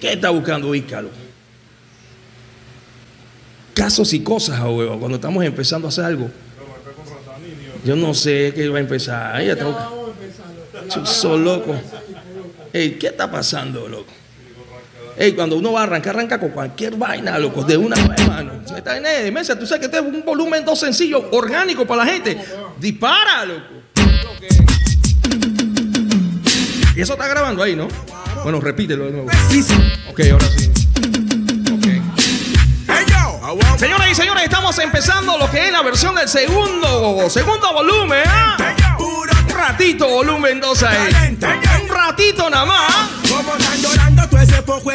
¿Qué está buscando Ícaro? Casos y cosas, huevo, cuando estamos empezando a hacer algo. Yo no sé qué va a empezar. Soy loco. Ey, ¿qué está pasando, loco? Ey, cuando uno va a arrancar, arranca con cualquier vaina, loco, de una vez, mano. Si está en el mesa, tú sabes que este es un volumen dos sencillo, orgánico para la gente. Dispara, loco. Y eso está grabando ahí, ¿no? Bueno, repítelo de nuevo. Sí, sí. Ok, ahora sí. Ok. Señoras y señores, estamos empezando lo que es la versión del segundo, segundo volumen. ¿ah? Un ratito, volumen 2 ahí. Un ratito nada más.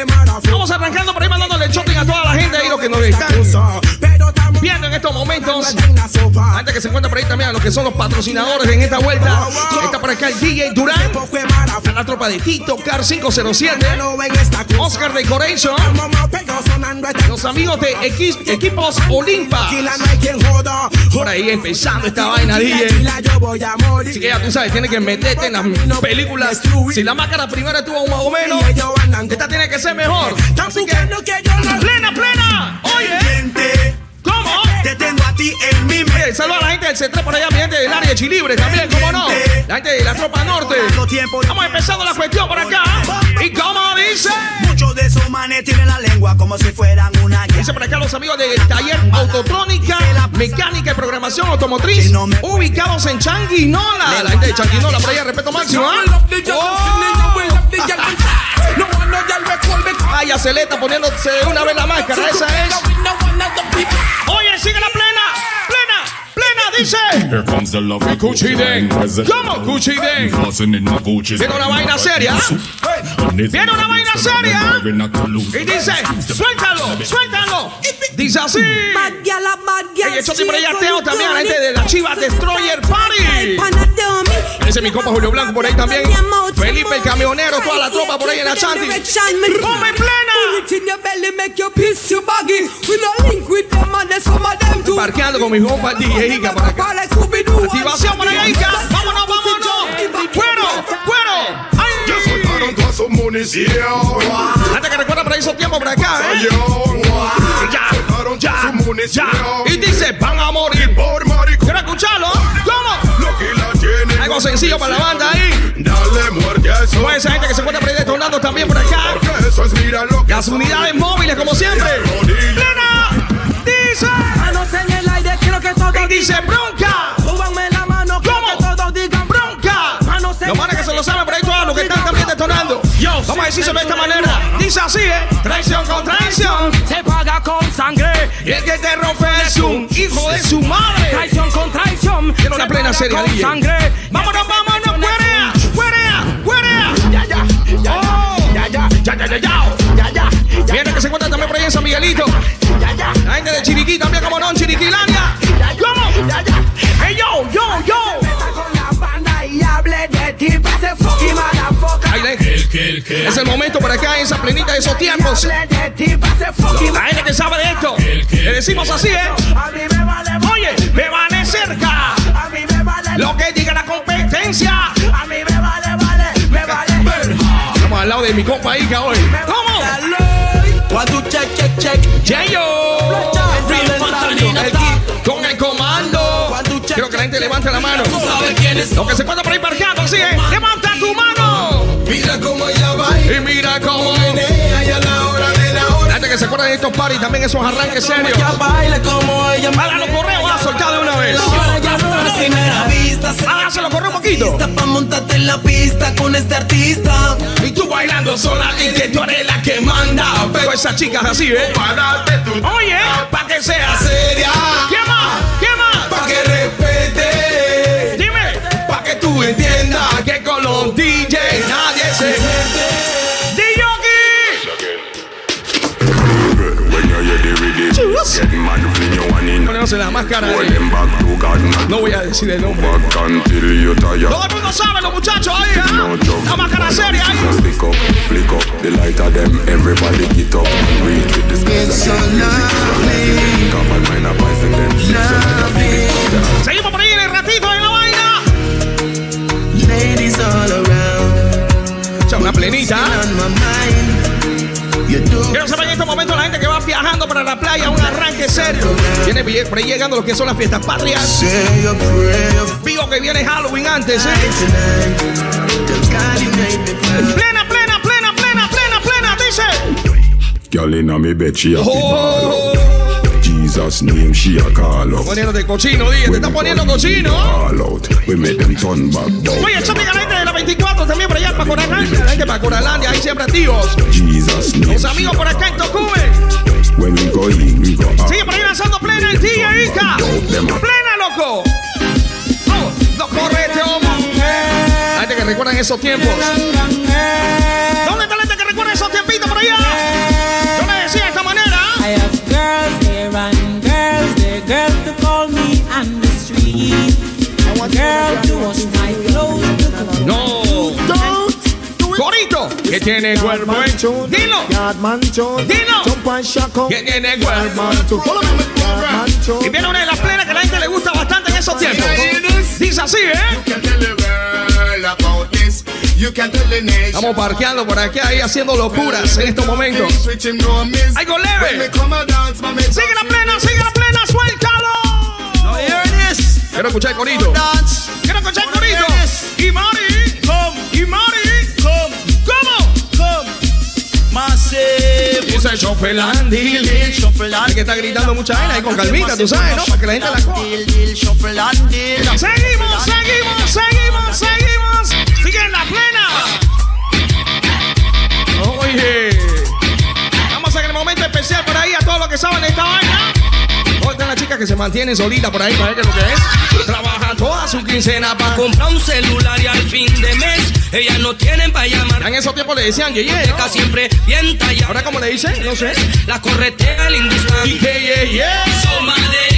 Maravilloso. Vamos arrancando por ahí mandándole shopping a toda la gente ahí, los que nos están Viendo en estos momentos. Antes que se encuentra por ahí también a los que son los patrocinadores en esta vuelta. Está por acá el DJ Durán. Maravilloso. La tropa de Tito, Car 507. No ven esta cosa. Oscar Decoration. Los amigos de equi- equipos Olimpa. Por ahí empezando esta vaina, DJ. A. Así que ya tú sabes, tienes que meterte en las películas. Si la máscara primera estuvo más o menos, esta tiene que ser mejor. Así que, plena, plena. Oye. Te tengo a ti en mi mente. Oye, saluda a la gente del C3 por allá, mi gente del área de Chilibre también, ¿cómo no? La gente de la tropa norte. Estamos empezando la cuestión por acá. ¿Y cómo dice? Muchos de esos manes tienen la lengua como si fueran una. Dice por acá los amigos del taller Autotrónica, Mecánica y Programación Automotriz, ubicados en Changuinola. La gente de Changuinola, por allá, respeto máximo. ¿ah? Oh. Ay, Aceleta poniéndose una vez la máscara, esa es. Dice. Here comes the love Gucci Den. ¿Cómo Gucci Den? Viene una vaina seria. Viene una vaina seria. Y dice, suéltalo, suéltalo. Dice así. A. Y eso por allá Teo también, la gente de la Chiva Destroyer Party. Ese es mi compa Julio Blanco por ahí también. Felipe el camionero, toda la tropa por ahí en la Chanti. ¡Come plena! Parqueando con mi compa DJ Ica por acá. Activación por allá, Ica. Vámonos, vámonos. Cuero, cuero. Ay. Antes que recuerda por ahí esos tiempos por acá, ¿eh? Ya, ya, ya. Y dice, van a morir. ¿Quiero escucharlo? ¿Cómo? Algo sencillo para la banda ahí. Dale muerte a eso. Con esa gente que se encuentra por ahí detonando también por acá. Eso es mira lo que Las unidades móviles, como siempre. Plena. Dice. Manos en el aire, quiero que todos Y dice, bronca. Súbanme la mano, quiero ¿Cómo? que todos digan Bronca. Manos en Los manes que se lo saben por ahí todos los que están también detonando. Vamos a decirlo de esta manera. Dice así, ¿eh? Traición con traición. Se paga con sangre. Y el que te rompe es un hijo de su madre. Traición con traición. Quiero una Se plena paga seria, con DJ. sangre. Vámonos, vámonos, cuerea, cuerea, cuerea. Ya, ya, ya, Oh. ya, ya, Ya, ya, ya, ya. ya, ya, ya, Viene que se encuentra también por ahí en San Miguelito. ya, ya, La gente de Chiriquí también, Es el momento por acá en esa plenita de esos tiempos. La gente que sabe de esto. Le decimos así, ¿eh? A mí me vale, Oye, me van de cerca. a mí me vale, Lo que diga la competencia. a mí me vale, vale, me vale. Estamos al lado de mi compa Ica hoy. ¿Cómo? Cuando check, check, check. Kit con el comando. Quiero que la gente levante la mano. Lo que se encuentra por ahí parqueando, así es. Hora. La gente que se acuerda de estos parties, también esos arranques serios. baila como ella Para los correos, va a soltar de una vez. ya no primera vista se Ah, se lo corre un poquito. pa' montarte en la pista con este artista Y tú bailando sola y que tú eres la que manda. Pero esas chicas así, ¿eh? Oye, pa' que sea Seria. ¿Quién más? ¿Quién más? Pa' que respete. Dime. Pa' que tú entiendas. Poniéndose la máscara. Eh. No voy a decir el nombre. Todo el mundo sabe, los muchachos ahí, ¿ah? No joke. La máscara seria ahí. Seguimos por ahí en el ratito en la vaina. Ladies all around O sea, una plenita. Quiero saber en este momento la gente que va viajando para la playa, un arranque serio. Viene por ahí llegando lo que son las fiestas patrias. Digo que viene Halloween antes, ¿eh? Plena, plena, plena, plena, plena, plena, dice. Girl inna me bed, she a Oh, Jesus name, she a call out. poniéndote cochino, dije, te está poniendo cochino. All out. We make them turn back down. Oye, 24 también por allá para Coralandia. La gente para Coralandia, ahí siempre activos. Jesus. Los amigos por acá en Tocube. When we go in, we go out. Sigue por ahí lanzando plena el DJ Ica. Plena, loco. Oh, los correteos. La gente que recuerdan esos tiempos. ¿Dónde está la gente que recuerda esos tiempitos por allá? Yo le decía de esta manera. I have girls here and girls there, girls to call me on the street. I want girls to wash my clothes. No. Corito, que tiene cuerpo ancho. Dilo. Dilo. Que tiene cuerpo ancho. Y viene una de las plenas que a la gente le gusta bastante en esos tiempos. Dice así, ¿eh? can tell the world about this. You can tell the nation. Estamos parqueando por aquí ahí haciendo locuras en estos momentos. Algo leve. Sigue la plena, sigue la plena, suéltalo. Quiero escuchar el corito. Quiero escuchar el corito. Y Mari. Y Mari. Dice Chofelandi. El que está gritando mucha vaina ahí con calmita, tú sabes, ¿no? Para que la gente la coja. Seguimos, seguimos, seguimos, seguimos. Que se mantienen solitas por ahí para ver qué es lo que es. Trabajan toda su quincena para comprar. Compra un celular y al fin de mes ellas no tienen para llamar. En esos tiempos le decían Yeye, ¿no? Acá siempre bien tallada. Ahora, ¿cómo le dicen? No sé. La corretea el hindustán. Y que ye, ye.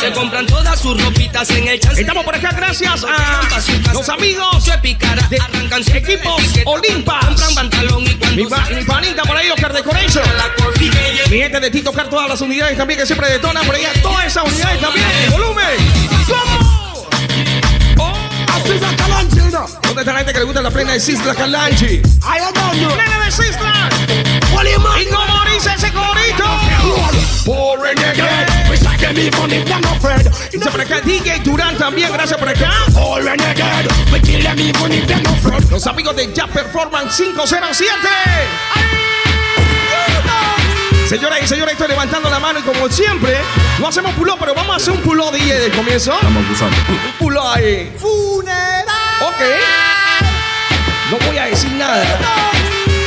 Se compran todas sus ropitas en el chance. Estamos por acá gracias a los amigos de arrancan su equipos. Olimpas. Compran pantalón y Mi, mi panita por ahí, Oscar Decoration. Mi gente de Tito Car, todas las unidades también que siempre detonan por allá. Todas esas unidades también. ¡Volumen! ¿Cómo? Oh. ¿Dónde está la gente que le gusta la plena de Sisla Calanchi? ¡Plena de Sisla! ¡Y cómo dice ese corito! ¡Por renegade! Dice por acá DJ Durán también, gracias por acá. Los amigos de Ya Performance 507. Señoras y señores, estoy levantando la mano y como siempre, no hacemos pulo, pero vamos a hacer un pulo DJ del comienzo. Un pulo ahí. Ok. No voy a decir nada.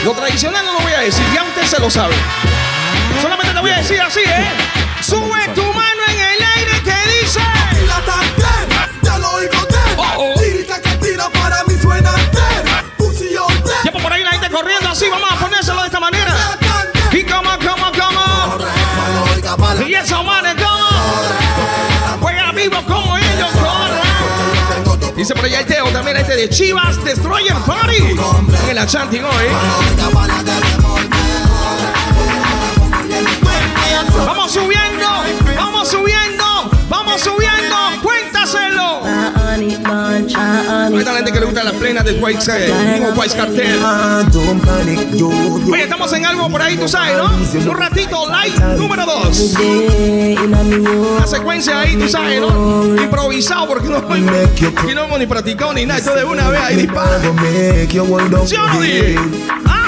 Lo tradicional no lo voy a decir, ya usted se lo sabe. Solamente te voy a decir así, ¿eh? Sube tu Dice por allá el Teo, también este de Chivas Destroyer Party. En el Achanting hoy. Vamos subiendo, vamos subiendo, subiendo. Cuéntaselo. Está la gente que le gusta las plenas de Quakes, eh, mismo Quakes Cartel. Don't panic, yo, yo Oye, estamos en algo por ahí, tú sabes, ¿no? Un ratito, light número 2. Una secuencia ahí, tú sabes, ¿no? Improvisado porque no, y no hemos ni practicado ni nada. Esto de una vez ahí dispara. ¿Sí o no, DJ? ¿Ah?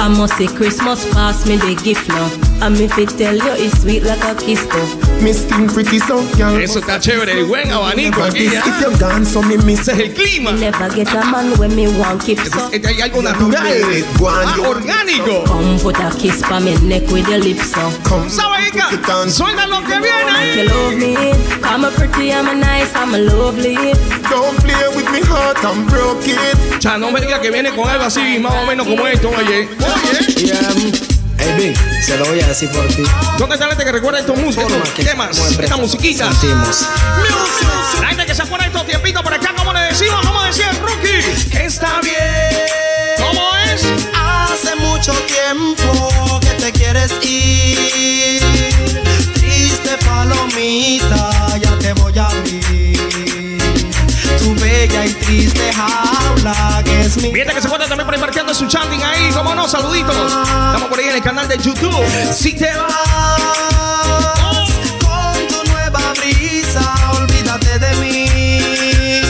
I must say Christmas pass me the gift now. And me fit tell you it's sweet like a kiss though. Me skin pretty so young Eso está chévere, el buen abanico aquí, If ¿ya? you're gone so me miss Ese es el clima. Never get a man when me want keep so. Este hay algo natural, ah, orgánico. Come put a kiss for me neck with your lips so. Come ¿Sabes, Ica? Suelta lo que viene ahí. love me, I'm a pretty, I'm a nice, I'm a lovely. Don't play with me heart and broke it O sea, no me diga que viene con algo así, más o menos como esto, oye. Oye. Hey, Big, se lo voy a decir por ti. ¿Dónde está la gente que recuerda estos músicos, estos que temas, estas musiquitas? Sentimos. La gente que se acuerda de estos tiempitos por acá, como le decimos, como decía el rookie. Está bien. ¿Cómo es? Hace mucho tiempo que te quieres ir. Triste palomita, ya te voy a abrir. Bella y triste jaula la que es mi que se encuentra también por su chanting ahí, como no, saluditos. Estamos por ahí en el canal de YouTube. Si te vas. con tu nueva brisa, olvídate de mí.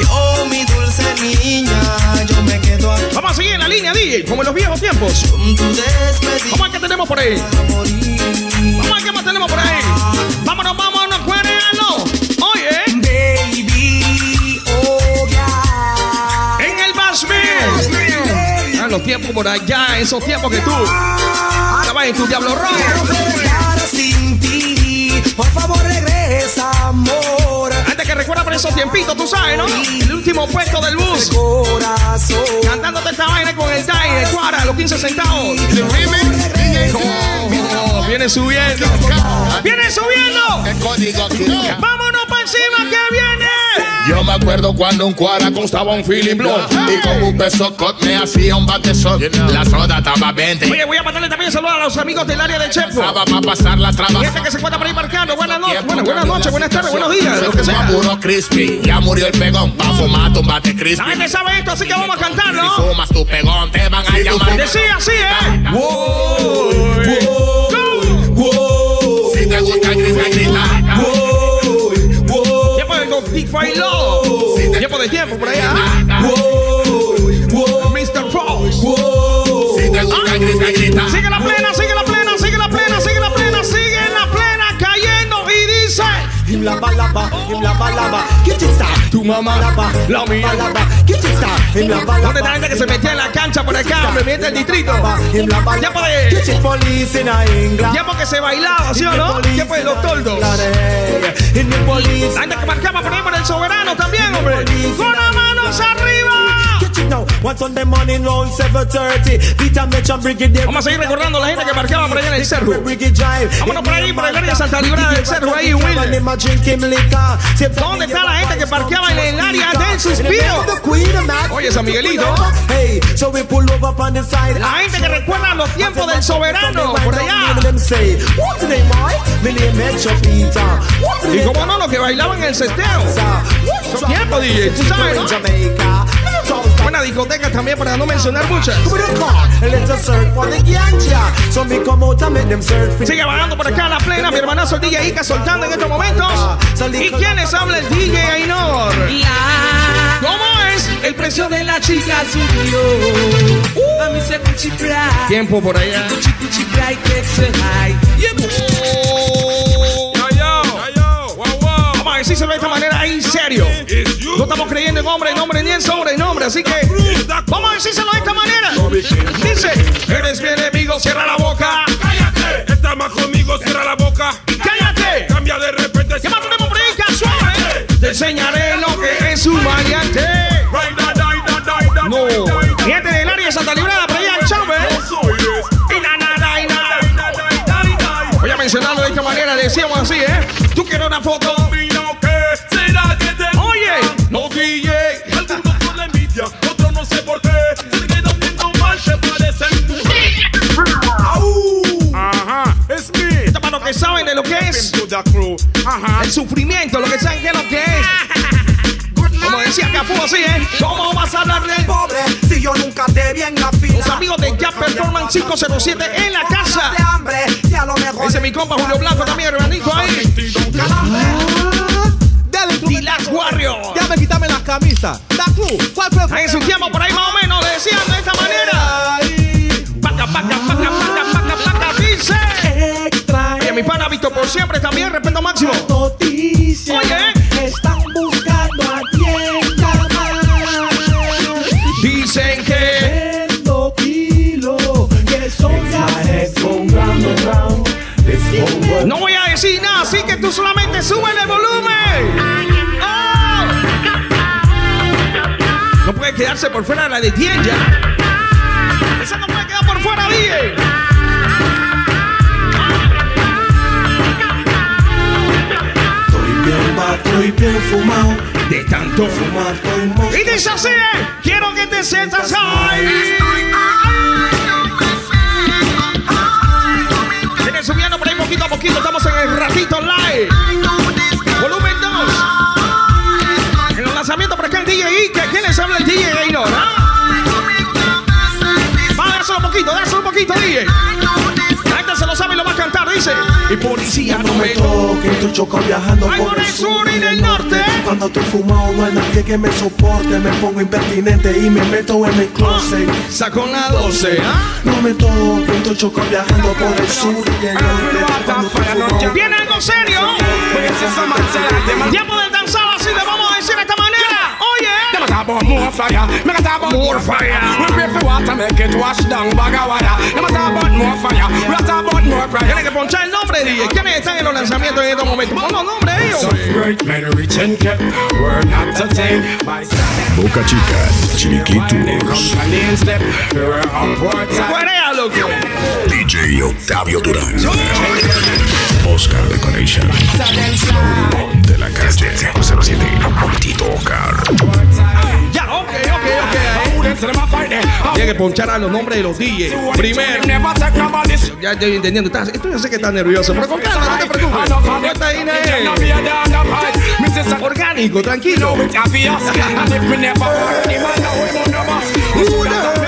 Yo, mi dulce niña, yo me quedo aquí Vamos a seguir en la línea, DJ, como en los viejos tiempos. Vamos a ver qué tenemos por ahí. Vamos a ver qué más tenemos por ahí. Los tiempos por allá, esos tiempos que tú estabas en tu diablo rojo. Sin ti, por favor regresa, amor. Antes que recuerda por esos tiempitos, tú sabes, ¿no? El último puesto del bus. Cantándote esta vaina con el Dai de Cuara, los 15 centavos. Viene subiendo. Viene subiendo. Vámonos para encima que viene. Yo me acuerdo cuando un cuara costaba un Philip Blood Y con un peso cot me hacía un bate shot. La soda estaba 20 Oye, voy a mandarle también saludos a los amigos del área de Chepo. Estaba para pasar la traba. Y este que se encuentra por ahí marcando. Buenas noches, buenas noches, buenas tardes, buenos días, lo que sea. puro crispy Ya murió el pegón. Pa' fumar tu bate La crispy. Gente sabe esto, así que vamos a cantar, Si fumas tu pegón te van a llamar. Decía así, ¿eh? Big Five Low. Tiempo de tiempo por allá. Mr. Fox. Si te gusta grita, grita Sigue la plena, Him la balaba, him la balaba. Get it stop. Tu mamá, la mía. Balaba, get it stop. Him la balaba. ¿Dónde está la gente que se metía en la cancha por acá? Me mete el distrito. Tiempo de. Get it police in England. Tiempo que se bailaba, ¿sí o no? Tiempo de los toldos. La gente que marcaba por ahí por el soberano también, hombre. Con las manos arriba. Now. One Sunday morning round 7:30. Peter Brigadier. Vamos a seguir recordando a la gente que marcaba por allá en el cerro. Vámonos por ahí, por el área de Santa Librada del Cerro, ahí, Will. ¿Dónde está la gente que parqueaba en el área del suspiro? Oye, San Miguelito. Hey, so we pull over upon the side. La gente que recuerda los tiempos del soberano por allá. What's the. What's the Y como no, los que bailaban el cesteo. What's Son tiempos, DJ, tú sabes, ¿no? Buenas discotecas también, para no mencionar muchas. A Sigue bajando por acá la plena, mi hermanazo el DJ Ica soltando en estos momentos. ¿Y quiénes habla el DJ Ainor? ¿Cómo es? El precio de la chica subió. A mí se cuchi fly. Tiempo por allá. Takes a decírselo de esta manera ahí, serio. No estamos creyendo en hombre, en hombre, ni en sobre, en hombre. Así que vamos a decírselo de esta manera. Dice, eres mi enemigo, cierra la boca. Cállate. Estás más conmigo, cierra la boca. Cállate. Cambia de repente. ¿Qué más tenemos por ahí, casual? Te enseñaré lo que es un variante. No. Gente del área de Santa Librada, por allá, Chávez. Voy a mencionarlo de esta manera, decíamos así, ¿eh? Tú quieres una foto. Que saben de lo que es el sufrimiento, lo que saben es lo que es. Como decía Cafu así, ¿eh? ¿Cómo vas a hablar del pobre si yo nunca te vi en la fila? Los amigos de Jam Performance 507 en la casa. De es mi compa Julio Blanco también, hermanito ahí. Dale Last Warrior. Ya me quítame las camisas. Da club. ¿Cuál fue? En su tiempo por ahí más o menos le decían de esta manera. Paca, paca, paca, mi pana Víctor por siempre también, respeto máximo. noticia. Oye. Están buscando a quien llamar. Dicen que Vendo kilo. Que son no voy a decir nada, así que tú solamente sube el volumen. Oh. No puede quedarse por fuera de la de Tienja. Esa no puede quedar por fuera, DJ. Estoy bien fumado. De tanto Fumar, estoy Y dice así, eh, quiero que te sientas ahí. Viene subiendo por ahí poquito a poquito, estamos en el ratito live. Volumen 2. En los lanzamientos lanzamiento por acá el DJ Ike. ¿Quién les habla el DJ Gaynor? ¿ah? Va, dáselo un poquito, dáselo un poquito, DJ. La gente se lo sabe y lo va a cantar, dice. Y policía no me toque, estoy chocado viajando por el sur y del norte. Cuando estoy fumado no hay nadie que me soporte. Me pongo impertinente y me meto en el closet. Saco una 12, ¿ah? No me toque, estoy chocado viajando por el sur y el norte. ¿Viene algo serio? Tiempo del danzado, así le vamos a decir de esta manera. Oye. Them talk about more fire. Me a talk about More fire. We pray for water, make it wash down bag of wire. Them talk about more fire. We talk about more Tiene prayer. que ponchar el nombre, DJ. ¿Quiénes están en los lanzamientos en estos momentos? Pon los nombres de ellos. Some great men rich and kept were not entertained by Boca Chica, Chiriquitos. loco. DJ Octavio Durán. Oscar Decoration. De la calle 007. Tito Oscar. Ok. Tiene que ponchar a los nombres de los DJs. Primero. Ya estoy entendiendo. Esto yo sé que estás nervioso. Pero con calma, no te preocupes. No está ahí, nene. Orgánico, tranquilo. Ya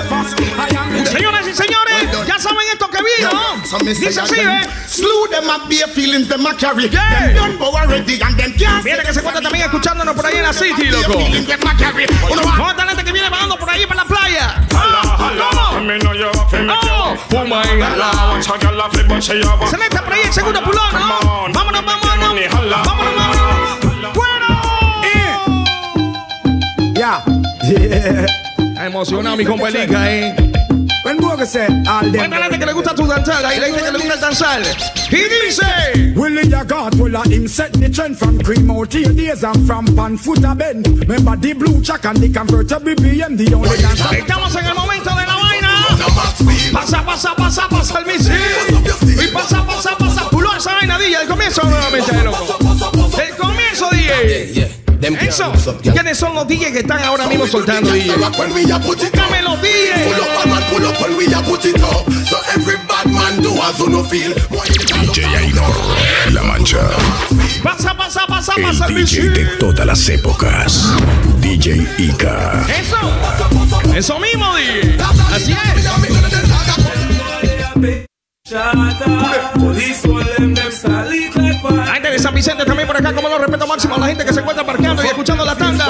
saben esto que vino. Dice así, ¿eh? Slew them up bare feelings them a carry. Yeah. Them done power ready and them can't Viene que se encuentra también escuchándonos por ahí en la City, loco. them a carry. Uno ¿Cómo está la gente que viene bajando por ahí para la playa? Ah. Oh, oh está por ahí el segundo pulón, ¿no? Vámonos, vámonos. Vámonos, vámonos. ¡Fuera! Yeah. Yeah. Emocionado mi compa eh. Cuenta la gente que le gusta tu danzar, gente que le gusta el danzar. Y dice. Willie ya God full of him set the trend from cream out days and from pan foot a bend. Remember the blue check and the convertible BM, the only dancer. Estamos en el momento de la vaina. Pasa, pasa, pasa, pasa el misil. Y pasa, pasa, pasa. Puló esa vaina, DJ. El comienzo nuevamente, loco. Eso. ¿Quiénes son los DJs que están ahora mismo soltando, DJ? Búscame los Pull DJs. up and man pull up when we a put it up. So every bad man do as you no feel. DJ Ainor. La Mancha. Pasa, pasa, pasa, pasa el DJ de todas las épocas. DJ Ica. Eso. Eso mismo, DJ. Así es. La gente de San Vicente también por acá, como lo respeto máximo. La gente que se encuentra parqueando y escuchando la tanda.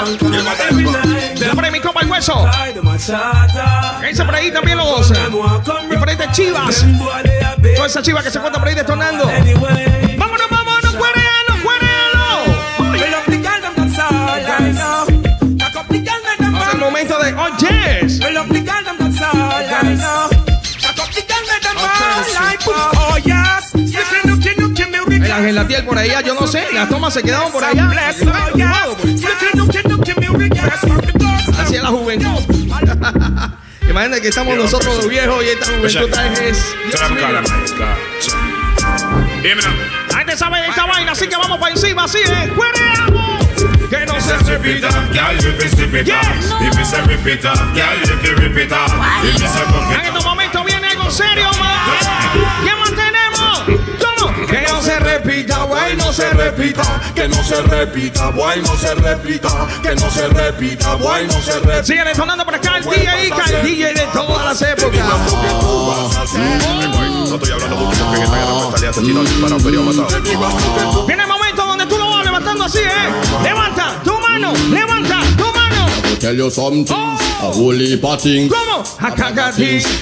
Por ahí mi copa el hueso. Dice por ahí también los diferentes chivas. Toda esa chiva que se encuentra por ahí detonando. Vámonos, vámonos, cuereano, cuereano. Es el momento de Oh Yes. El Ángel Latiel por allá, yo no sé. Las tomas se quedaron por allá. Así es la juventud. Imagínate que estamos nosotros los viejos y esta juventud es. Gente sabe esta vaina, así que vamos para encima, así es. Que no se repita. En estos momentos serio, más. ¿Qué más tenemos? ¿Cómo? Que no se repita, güey, no se repita. Que no se repita, boy, no se repita. Que no se repita, boy, no se repita. Sigue detonando por acá el DJ Ica, el DJ de todas las épocas. No estoy hablando mucho porque en esta guerra disparado, pero matado. Viene el momento donde tú lo vas levantando así, ¿eh? Levanta tu mano, levanta tu mano. Tell you some things, a holy things, ¿Cómo?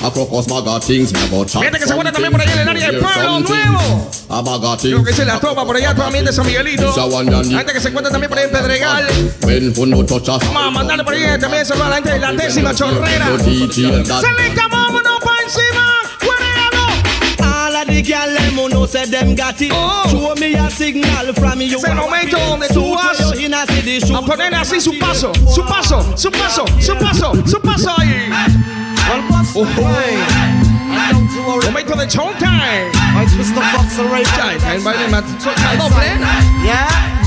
A crocus maga things, me about Fíjate que se encuentra también por allá en el área del pueblo nuevo. A Creo que es la tropa por allá también de San Miguelito. Gente que se encuentra también por ahí en Pedregal. Vamos a mandarle por ahí también saludar a la gente de la décima chorrera. Selecta, vámonos the gyal them who know say them got it. Show me a signal from you. Es el momento donde tú vas a poner así su paso, su paso, su paso, su paso, su paso ahí. Ojo. Momento de showtime. Ya, está en baile mat- soltando plena. Plena tras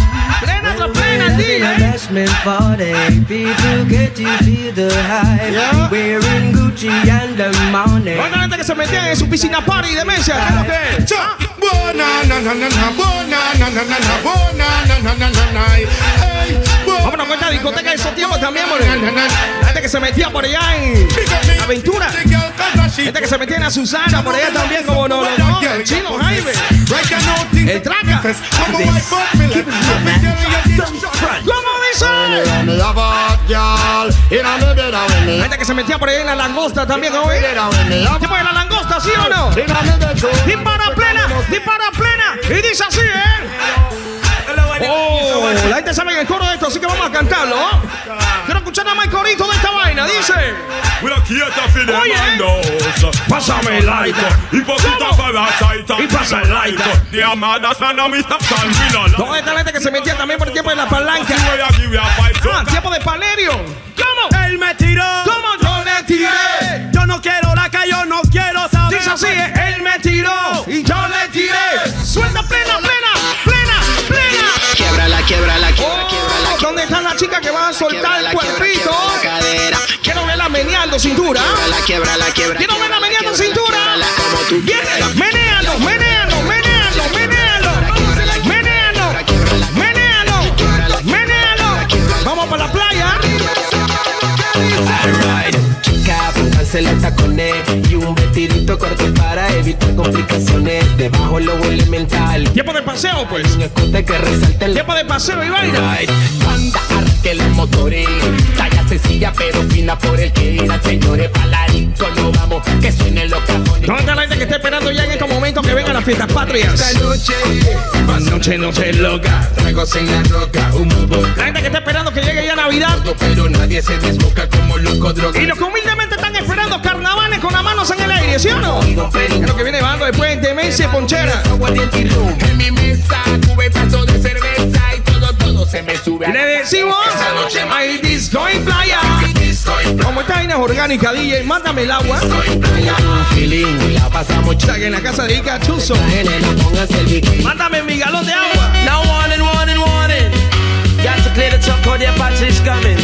plena, DJ. Investment party, people get you feel the hype. Wearing Gucci and the money. Gente que se en su piscina party de mesa. ¿Qué es lo que es? Ah. Bona na na na na, bona na na na na, bona na na na na na. Hey, Vámonos con esta discoteca de esos tiempos también, more. La gente que se metía por allá en Aventura. Gente que se metía en Azucena, por allá también, como no, no, no, el chino Jaime. El traca. ¿Cómo dice? Gente que se metía por ahí en la langosta también, ¿no? ¿Tipo de la langosta, sí o no? Dispara plena, dispara plena. Y dice así, ¿eh? La gente sabe el coro de esto, así que vamos a cantarlo. ¿oh? Quiero escuchar a más corito de esta vaina, dice. Oye, pásame el like. Hipócrita parasita. Y pasa el like. The amadas and amistad can be none. ¿Dónde está la gente que se metía también por el tiempo de la palanca? Ah, tiempo de Palerio. ¿Cómo? Él me tiró. ¿Cómo yo le tiré? Yo no quiero la que yo no quiero saber. Dice así, ¿eh? él me tiró y yo le tiré. Suelta plena, plena quiebra la, quiebra, la. ¿Dónde están las chicas que van a soltar el cuerpito? Quiero verla meneando cintura. Quiero verla meneando cintura. Viene, meneando, meneando. Pónganse los tacones y un vestidito corto para evitar complicaciones. Debajo lo elemental. Tiempo de paseo, pues. Un escote que resalte el Tiempo de paseo y vaina. Banda, arranque los motores. Talla sencilla pero fina por el que era. Señores, palarico, no vamos, que suenen los cajones. ¿Dónde está la gente que está esperando ya en estos momentos que vengan las fiestas patrias? Esta noche, Noche, noche loca. tragos en la roca, humo boca. La gente que está esperando que llegue ya Navidad. Pero nadie se desboca como loco droga. Y los que humildemente en el aire, ¿sí o no? Es lo que viene bajando después de Messi y Ponchera. En mi mesa, cubetazo de cerveza y todo, todo se me sube. Le decimos, hay disco y playa. Como esta vaina es orgánica, DJ, mándame el agua. Feeling, la pasamos Está en la casa de Ica Chuzo. Mándame mi galón de agua. Now warning, warning, warning. Got to clear the truck out, the Apache's coming.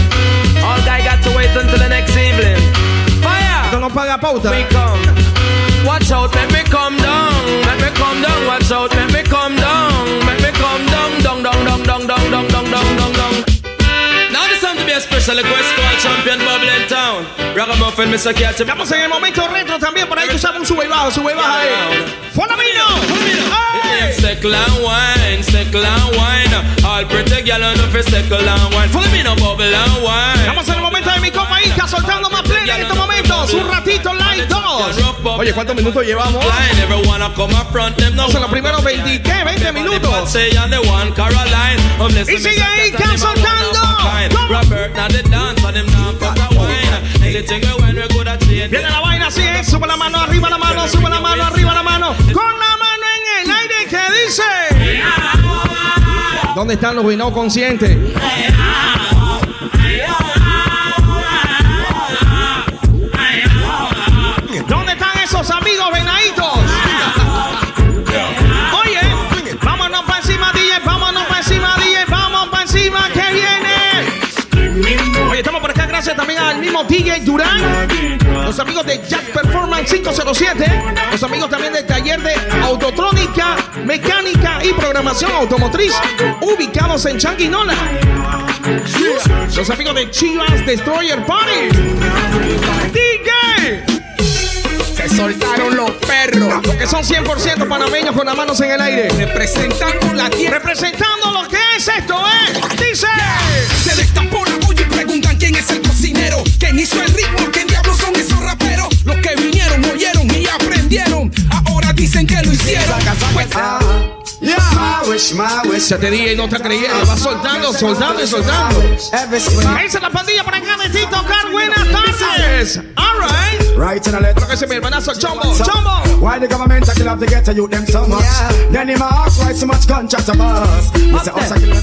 All guy got to wait until the next evening no paga pauta. Watch out, let me come down, let me come down, watch out, let me come down, let me come down, down, down, down, down, down, down, down, down, down, down. Now this time to be a special request called Champion Bubble in Town. Ragamuffin, Mr. Cat. Estamos en el momento retro también, por ahí tú sabes un sube y bajo, sube y baja ahí. Fonamino, Fonamino. Sickle and wine, sickle and wine. All pretty girl on the sickle and wine. Follow me no bubble and wine. Estamos en el momento de mi compa Inca soltando más plena en este momento un ratito like 2. Oye, ¿cuántos minutos llevamos? Son los primeros 20, ¿qué? 20 minutos. Y sigue ahí, que soltando. Viene la vaina así, ¿eh? sube la mano arriba, la mano, sube la mano arriba, la mano. Con la mano en el aire que dice. ¿Dónde están los vinos conscientes? Esos amigos venaditos? Oye, vámonos para encima, DJ, vámonos para encima, DJ, vamos para encima, que viene. Oye, estamos por acá gracias también al mismo DJ Durán, los amigos de Jack Performance 507, los amigos también del taller de autotrónica, mecánica y programación automotriz, ubicados en Changuinola. Los amigos de Chivas Destroyer Party. Soltaron los perros. Los que son 100% panameños con las manos en el aire. Representando la tierra. Representando lo que es esto, ¿eh? Dice. Se destapó la olla y preguntan quién es el cocinero. ¿Quién hizo el ritmo? ¿Quién diablos son esos raperos? Los que vinieron, oyeron y aprendieron. Ahora dicen que lo hicieron. Pues, Se te dije y no te creyendo. Va soltando, soltando y soltando. Esa es la pandilla por acá de Tito Car. Buenas tardes. All right. Right in the left. Look at me, man. That's a jumbo. So, jumbo. Why the government I kill up the ghetto youth them so much? Yeah. Then he ask why so much contract to us.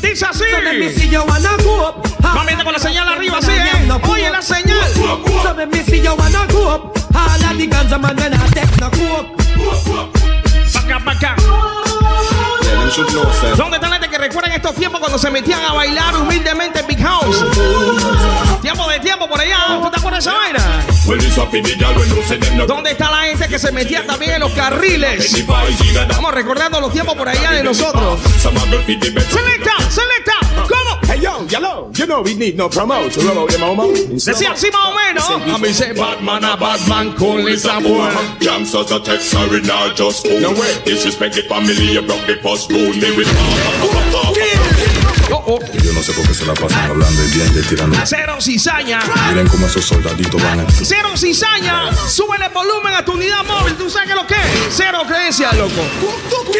Dice así. me see you wanna go up. Mamita con la señal arriba, sí, eh. Oye, la señal. Sobre mi si yo van a go up. All of the guns a man when I take no coke. Back up, back up. ¿Dónde está la gente que recuerda estos tiempos cuando se metían a bailar humildemente en Big House? Tiempo de tiempo por allá. ¿Tú te acuerdas de esa vaina? ¿Dónde está la gente que se metía también en los carriles? Estamos recordando los tiempos por allá de nosotros. Selecta, selecta. Hey yo, yellow, you know we need no promote to roll out them homo. Decía así más o menos. A mí se Batman a Batman con esa boy. Gangsters a text sorry now just go. No way. Disrespect the family, you broke the first rule. Me with Y yo no sé por qué se la pasan hablando y bien de tirando. Cero cizaña. Miren cómo esos soldaditos van a. Cero cizaña. Súbele el volumen a tu unidad móvil. ¿Tú sabes qué es lo que es? Cero creencia, loco. Cook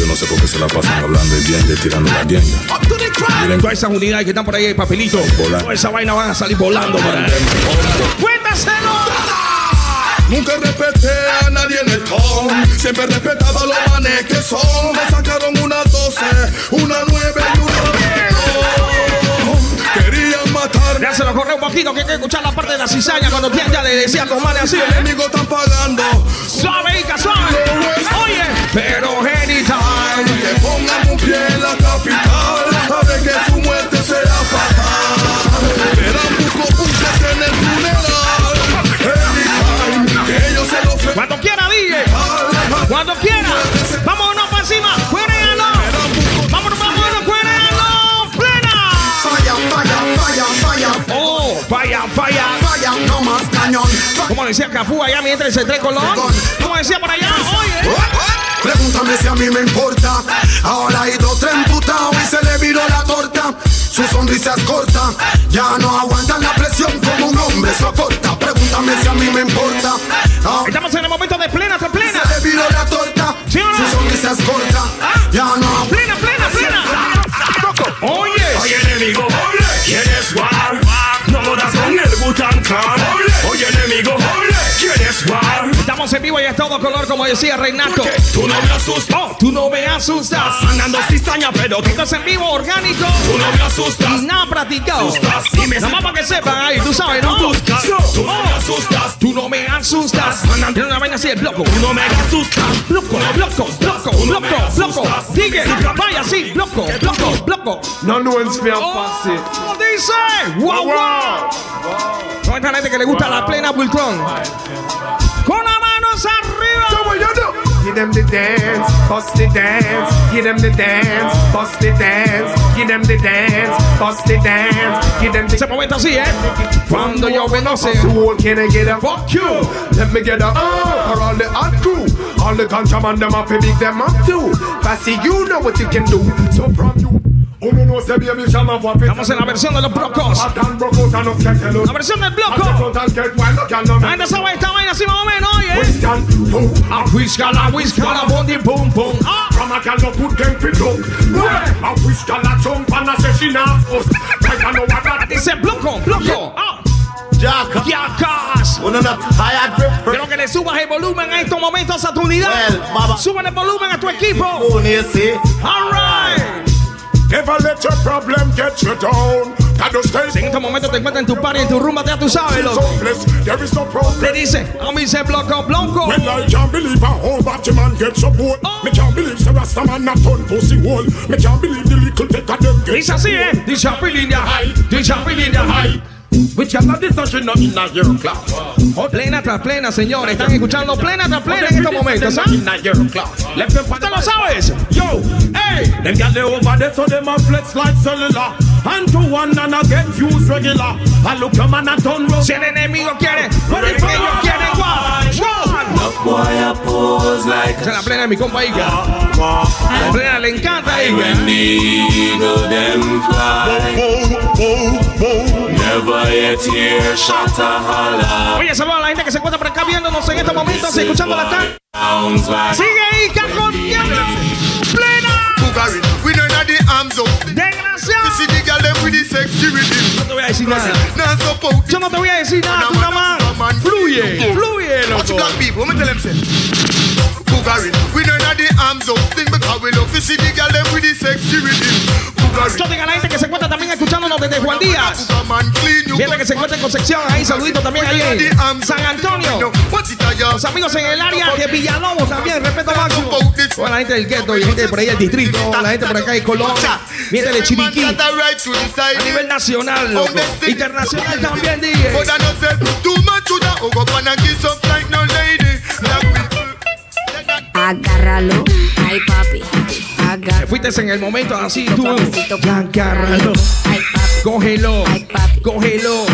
yo no sé por qué se la pasan hablando y bien de tirando la tienda. Miren Todas esas unidades que están por ahí, el papelito. Toda esa vaina van a salir volando por ahí. ¡Cuéntaselo! Nunca respeté a nadie en el con. Siempre he respetado a los manes que son. Me sacaron una 12, una 9 y una 10. Querían matarme. Ya se lo corre un poquito, que hay que escuchar la parte de la cizaña cuando tiene ya le decía los manes así. Los ¿eh? enemigos están pagando. Suave, Ica, suave. Oye, pero anytime. Que pongan un pie en la capital. Ver que su muerte Como decía Cafú allá mientras se trae colón. Como decía por allá, oye. Pregúntame si a mí me importa. Ahora hay dos tres emputados y se le viró la torta. Su sonrisa es corta. Ya no aguantan la presión como un hombre soporta. Pregúntame si a mí me importa. Ahora Estamos en el momento de plena, de plena. se le viró la torta. ¿Sí no? Su sonrisa es corta. Ya no Plena, plena, plena. Oye. Oye, enemigo, ¿quieres war? No jodas con el Butan Clan. Oye. Estamos en vivo y a todo color, como decía Renato. Tú no me asustas. Oh, tú no me asustas. Andando cizaña, pero tú Esto es en vivo, orgánico. Tú no me asustas. Nada practicado. Asustas. Nada más para que sepan ahí, tú sabes, ¿no? Buscas. Tú no me asustas. Tú no me asustas. Tiene una vaina así, el bloco. Tú no me asustas. Bloco, bloco, bloco, no bloco, bloco. Sigue, vaya así, bloco, bloco, bloco. No one's me a Oh, pass it. dice, wow, wow. No hay gente que le gusta la plena Bultron. Con las manos arriba. Give them the dance, bust the dance, give them the dance, bust the dance, give them the dance, bust the dance, give them the Ese momento así, ¿eh? Cuando yo se... Soul, can I get a fuck you? Let me get a uh for all the hot crew. All the contraband them up, big them up too. Passy, you know what you can do. So from you. Estamos en la versión de los alone. La versión del I bloco. man. Anda esa esta vaina así más o menos, oye. A whisca la whisca la bondi pum pum. Ah. From a gal no put them fit up. A jump and a say she Dice bloco, bloco. Ah. Yacas. Na grip. Quiero que le subas el volumen a estos momentos a tu unidad. Well. Suben el volumen a tu equipo. All right. Never let your problem get you down. That just stay Si en estos momentos te encuentras en tu party, en tu rumba, ya tú sabes, loco. hopeless. There is no problem. Le dice, a mí se bloco, bloco. Well, I can't believe a whole Batman get support. Me can't believe the Rasta man a turn pussy hole. Me can't believe the little take of them get Dice así, ¿eh? Dice a Pilindia High. Dice a Pilindia High. Which I'm not discussion not in your class. Plena tras plena, señores. Están escuchando plena tras plena en estos momentos, ¿ah? In a your class. Left them ¿Usted lo sabes? Yo, hey, them gal they over there so them a flex like cellular. And to one and a get used regular. I look a man a turn round. Si el enemigo quiere, pero es que ellos quieren guau. Esa es la plena de mi compa Ica. La plena le encanta Ica. Never yet hear shot a holla. Oye, saludos a la gente que se encuentra por acá viéndonos en estos momentos, escuchando la tarde. Sigue Ica con plena. The arms up. Desgraciado. See the girl them with the rhythm. No te voy a decir nada. Now support Yo no te voy a decir nada, tú nada más. Fluye, fluye, Watch loco. black people, me tell them say. Bugari. We don't have the arms up. Think because we love to see the girl them with the. Bugari. Yo tengo a la gente que se encuentra también escuchándonos desde Juan Díaz. Gente que se encuentra en Concepción, ahí saludito también ahí en San Antonio. Los amigos en el área de Villalobos también, respeto máximo. Toda la gente del gueto y gente de por ahí del distrito, la gente por acá de Colón, gente de Chiriquí. A nivel nacional, loco. internacional también, people. Agárralo, ay papi, Te fuiste en el momento así, tú. Agárralo. Cógelo. Cógelo.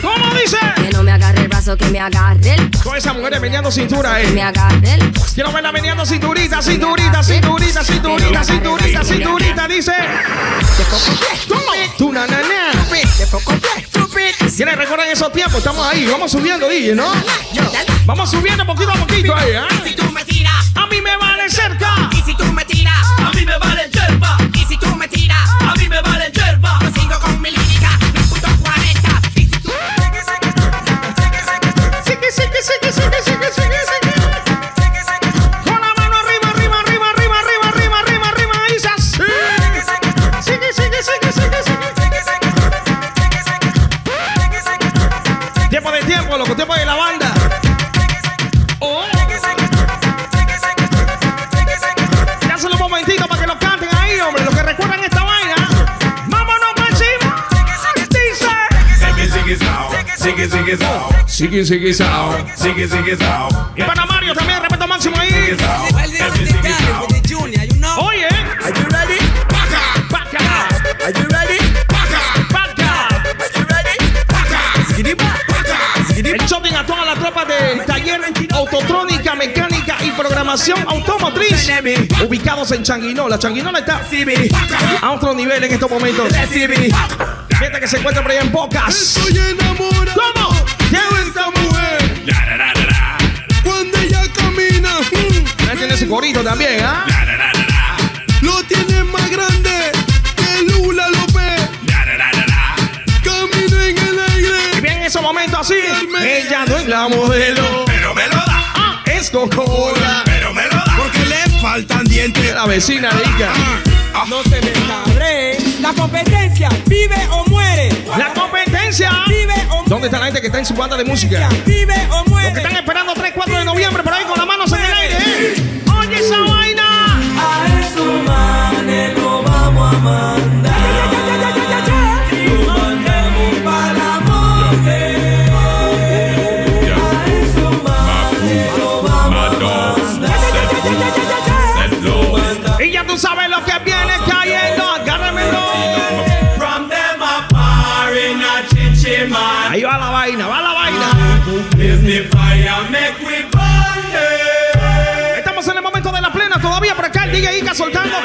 ¿Cómo dice? Que no me agarre el brazo, que me agarre el Con esa mujer meneando cintura, que me eh. agarre el Quiero verla meneando cinturita, cinturita, cinturita, cinturita, cinturita, cinturita, dice. ¿Cómo? Tú, na, na, na. ¿Quiénes recuerdan esos tiempos? Estamos ahí, vamos subiendo, DJ, ¿no? Vamos subiendo poquito a poquito ahí, ¿eh? Si tú me tiras, A mí me vale cerca. y si tú me tiras, Sigue, sigue, sao. Sigue, sigue, sao. Y para Mario también, respeto máximo ahí. Oye. Are you ready? Paca, paca. Are you ready? Paca, paca. Are you ready? El shopping a toda la tropa del taller Autotrónica, Mecánica y Programación Automotriz. Ubicados en Changuinola. Changuinola está a otro nivel en estos momentos. Gente que se encuentra por ahí en Bocas. Estoy enamorado Ahí tiene su corito también, ¿ah? La, la, la, la, la. lo tiene más grande que Lula López. La, la, la, la, la. Camina en el Y aire. bien en esos momentos así, ella no es la modelo. Pero me lo da. Ah, es Coca-Cola. Pero me lo da. Porque le faltan dientes. La vecina de Ica. No se me cabre. La competencia, vive o muere. La competencia. Vive o muere. ¿Dónde está la gente que está en su banda de música? Vive o Los que muere. están esperando 3, 4 de noviembre por ahí con las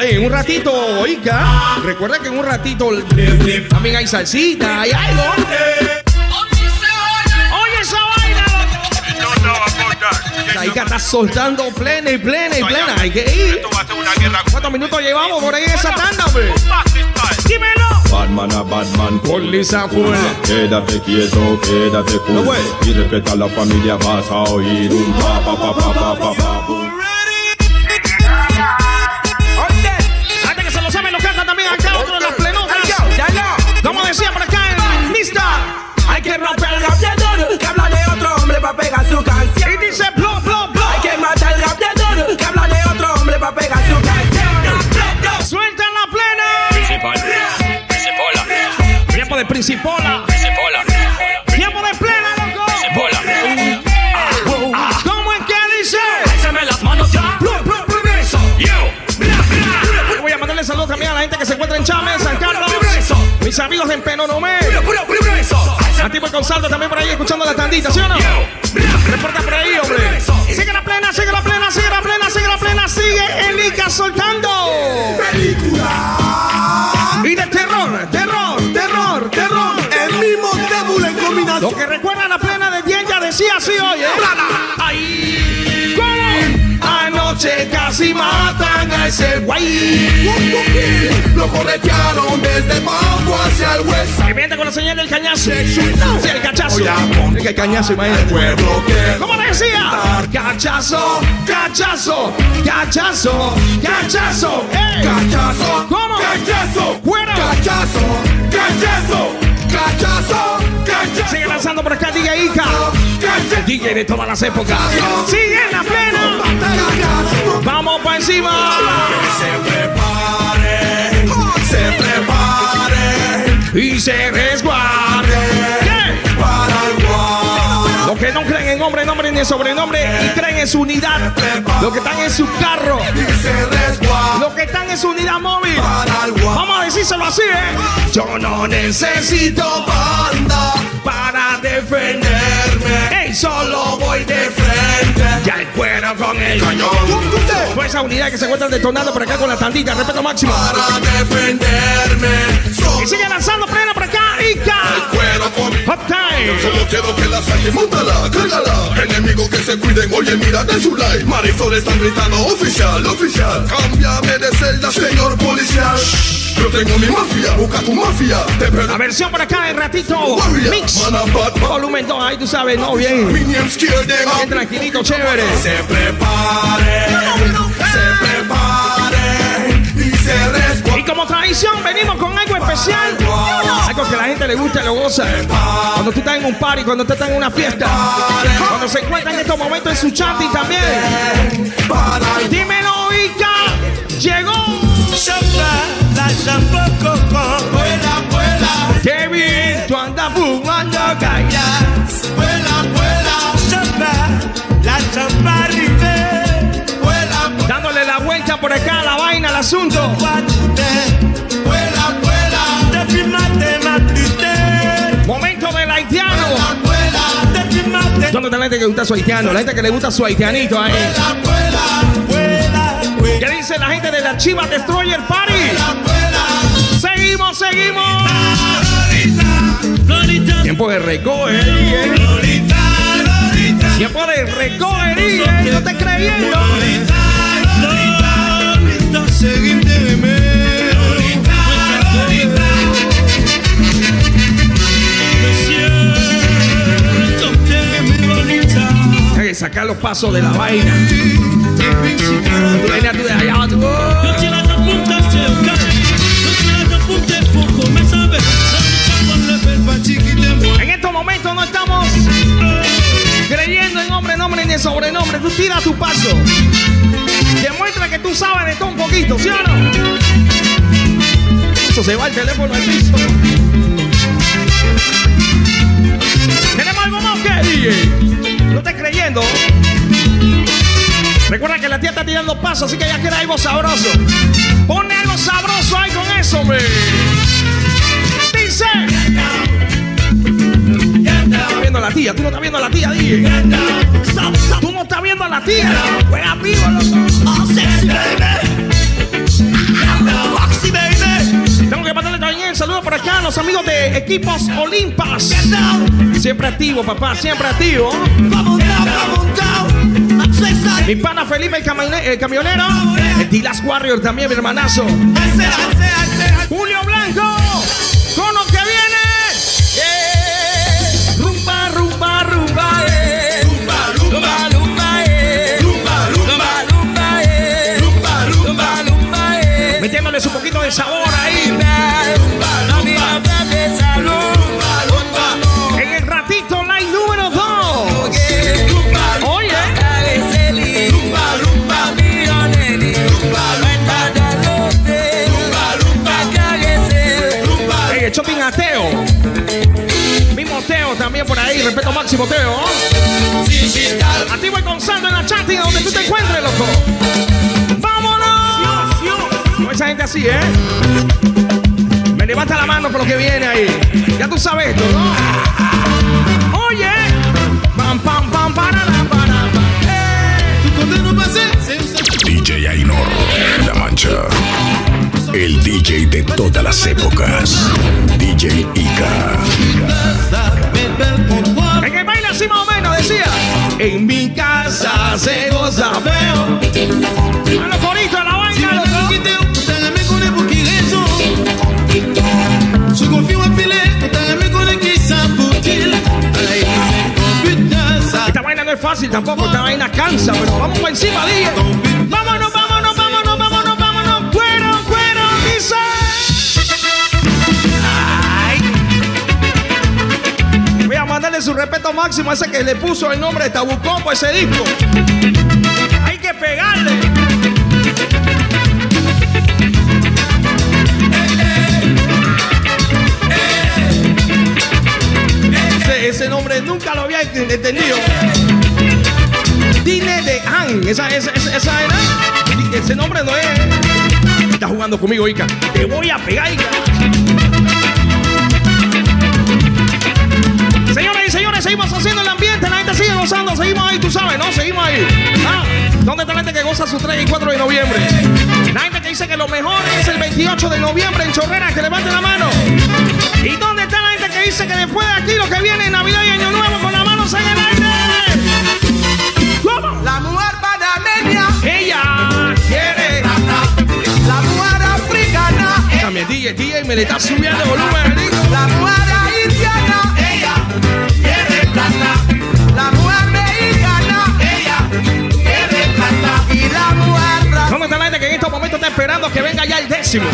En un ratito, Ica. Recuerda que en un ratito también hay salsita, hay algo. Oye esa vaina. La Ica está soltando plena y plena y plena. Hay que ir. A. ¿Cuántos minutos llevamos por ahí en esa tanda, hombre? Dímelo. Batman a Batman Con Lisa Full. Quédate quieto, quédate cool. Y respeta a la familia vas a oír un pa pa pa pa pa pa pa Principola. Tiempo de plena, loco. Principola. ¿Cómo es que dice? Échame las manos ya. Yo. Bla, bla. Voy a mandarle saludos también a la gente que se encuentra en Chame, San Carlos. Mis amigos en Penonomé. A tipo con saldo también por ahí escuchando la tandita, ¿sí o no? Reporta por ahí, hombre. Decía así hoy, ¿eh? Ahí. ¿Cómo? Anoche casi matan a ese guay. Lo corretearon desde Bambo hacia el hueso. Que viene con la señal del cañazo. Sí, el cachazo. Es que el cañazo, imagínate. Pueblo que ¿Cómo le decía? Cachazo, cachazo, cachazo, cachazo. ¡Ey! Cachazo. ¿Cómo? Cachazo. ¡Fuera! Cachazo. Cachazo. Cachazo. Cachazo. Sigue lanzando por acá DJ Ica. DJ de todas las épocas. Sigue en la plena. Vamos para encima. Se prepare. Se prepare. Y se resguarde. Que no creen en hombre, nombre ni sobrenombre y creen en su unidad. Los que están en su carro. Los que están en su unidad móvil. Vamos a decírselo así, ¿eh? Yo no necesito banda para defenderme. Ey, solo voy de frente. Ya el cuero con el cañón. Pues esa unidad que se encuentra detonando por acá con la tandita. Respeto máximo. Para defenderme. Y sigue lanzando plena por acá. Ica. Hot time. Yo solo quiero que la saque, montala, cárgala. Enemigos que se cuiden, oye, mira de su like. Marisol están gritando, oficial, oficial. Cámbiame de celda, señor policial. Yo tengo mi mafia, busca tu mafia. La versión por acá en ratito. Mix. Volumen 2, ahí tú sabes, no, bien. Bien tranquilito, chévere. Se preparen, se preparen y se resguarden. Y como tradición, venimos con algo especial. Algo que a la gente le gusta y lo goza. Cuando tú estás en un party, cuando tú estás en una fiesta. Cuando se encuentran en estos momentos en su chanting también. Dímelo, Ica. Llegó. Vuela, Kevin, tú andas fumando calla. vuela, vuela, la Dándole por acá la vaina, al asunto. Momento del haitiano. ¿Dónde está la gente que gusta su haitiano? La gente que le gusta su haitianito ahí. vuela, ¿Qué dice la gente de la Chiva Destroyer Party? Seguimos, seguimos. Tiempo de recoger. eh. Tiempo de recoger. eh. No te creyendo. Hay que sacar los pasos de la vaina. Venías tú de allá. No tira la se cae. Tira foco, me. En estos momentos no estamos creyendo en hombre, nombre ni en sobrenombre. Tú tiras tu paso. Demuestra que tú sabes de todo un poquito, ¿sí o no? Eso se va el teléfono al piso. ¿Tenemos algo más que DJ? No estés creyendo. Recuerda que la tía está tirando pasos, así que ya queda algo sabroso. Pone algo sabroso ahí con eso, hombre. A la tía, tú no estás viendo a la tía, DJ. Tú no estás viendo a la tía. Juega vivo, loco. Tengo que mandarle también el saludo por acá a los amigos de equipos Olimpas. Siempre activo, papá, siempre activo. Mi pana Felipe, el camionero. El Dilas Warrior también, mi hermanazo. De sabor ahí. En el ratito, line número 2. Oye. Ey, el shopping a Teo. Mismo Teo también por ahí. Respeto máximo, Teo. Activo y con en la chatting donde tú te encuentres, loco. Así, ¿eh? Me levanta la mano por lo que viene ahí. Ya tú sabes esto, ¿no? Oye. Pam, pam, pam, para, para, para. DJ Ainor, La Mancha. El DJ de todas las épocas. DJ Ica. En el baile así más o menos decía. En mi casa se goza feo. A los coritos, fácil tampoco, esta vaina cansa, pero vamos por encima, dije. Vámonos, vámonos, vámonos, vámonos, vámonos. Cuero, cuero, dice. Ay. Voy a mandarle su respeto máximo a ese que le puso el nombre de Tabucombo a ese disco. Hay que pegarle. Ese, nombre nunca lo había entendido. Dile de Han. Esa, esa, esa, esa era. Ese nombre no es. Estás jugando conmigo, Ica. Te voy a pegar, Ica. Señoras y señores, seguimos haciendo el ambiente. La gente sigue gozando. Seguimos ahí, tú sabes, ¿no? Seguimos ahí. Ah, ¿Dónde está la gente que goza su 3 y 4 de noviembre? La gente que dice que lo mejor es el 28 de noviembre en Chorrera, que levante la mano. ¿Y dónde está la gente que dice que después de aquí lo que viene es Navidad y Año Nuevo con las manos en el aire? DJ, DJ me le está subiendo el volumen. digo. la mujer haitiana, ella quiere plata. La mujer mexicana, ella quiere plata. Y la mujer ¿Dónde está la gente que en estos momentos está esperando que venga ya el décimo?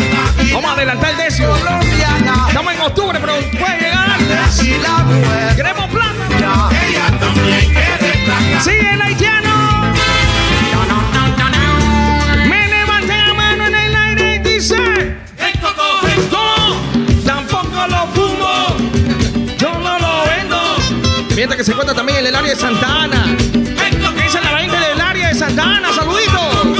Vamos a adelantar el décimo. colombiana, Estamos en octubre, pero puede llegar antes. y la mujer Queremos plata. ella también quiere plata. Sigue que se encuentra también en el área de Santa Ana. ¿Qué dice la gente del área de Santa Ana? Saludito.